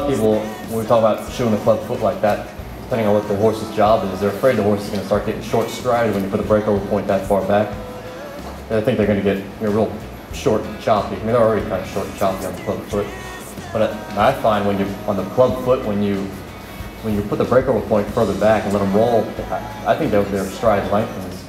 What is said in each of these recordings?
lot of people, when we talk about shoeing the club foot like that, depending on what the horse's job is, they're afraid the horse is going to start getting short strided when you put the breakover point that far back. And I think they're going to get you know, real short and choppy. I mean, they're already kind of short and choppy on the club foot. But I find when you on the club foot, when you when you put the breakover point further back and let them roll, I, think their stride lengthens.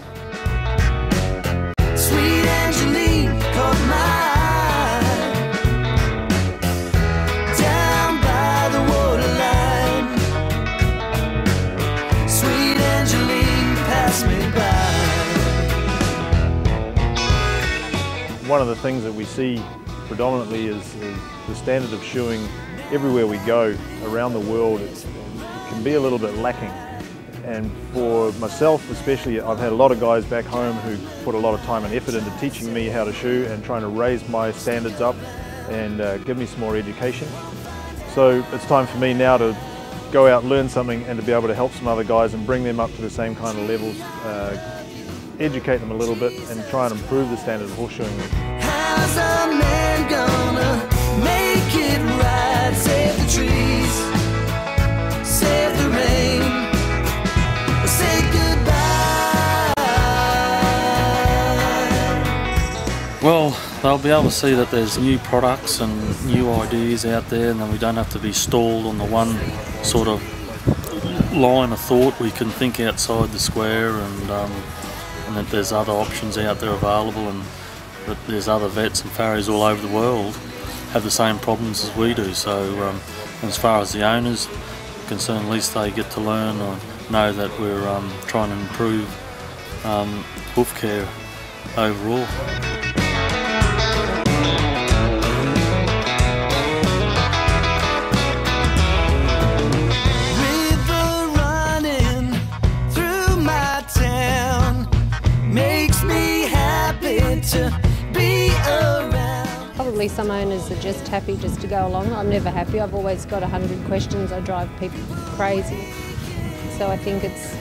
One of the things that we see predominantly is, is the standard of shoeing everywhere we go around the world. It's, can be a little bit lacking. And for myself especially, I've had a lot of guys back home who put a lot of time and effort into teaching me how to shoe and trying to raise my standards up and uh, give me some more education. So it's time for me now to go out learn something and to be able to help some other guys and bring them up to the same kind of levels, uh, educate them a little bit and try and improve the standard of horseshoeing. How's a man gonna make it right? Save the trees, save the rain, say goodbye. Well, they'll be able to see that there's new products and new ideas out there, and then we don't have to be stalled on the one sort of line of thought. We can think outside the square, and um, and that there's other options out there available, and that there's other vets and farriers all over the world have the same problems as we do. So, um, as far as the owners are concerned, at least they get to learn or know that we're um, trying to improve um, hoof care overall. Probably some owners are just happy just to go along. I'm never happy. I've always got a hundred questions. I drive people crazy. So I think it's,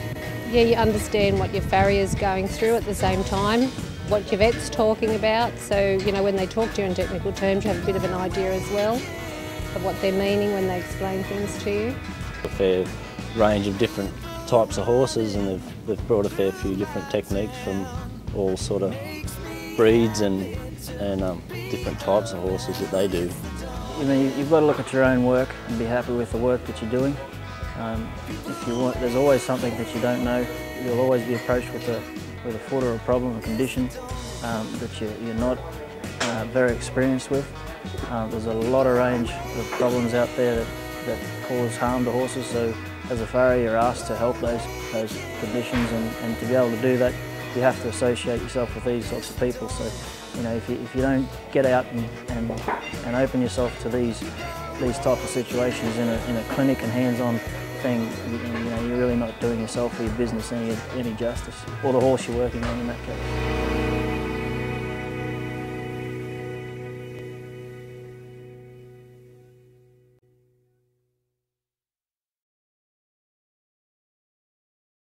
yeah, you understand what your farrier's going through at the same time, what your vet's talking about. So, you know, when they talk to you in technical terms, you have a bit of an idea as well of what they're meaning when they explain things to you. a fair range of different types of horses and they've, they've brought a fair few different techniques from all sort of breeds and, and um, different types of horses that they do. You you- you've got to look at your own work and be happy with the work that you're doing. Um, if you want, there's always something that you don't know. You'll always be approached with a with a foot or a problem, a condition um, that you, you're not uh, very experienced with. Um, there's a lot of range of problems out there that, that cause harm to horses. So as a farrier, you're asked to help those those conditions, and, and to be able to do that, you have to associate yourself with these sorts of people. So you know, if you, if you don't get out and, and, and open yourself to these these type of situations in a, in a clinic and hands-on thing, you, you know, you're really not doing yourself or your business any, any justice, or the horse you're working on in that case.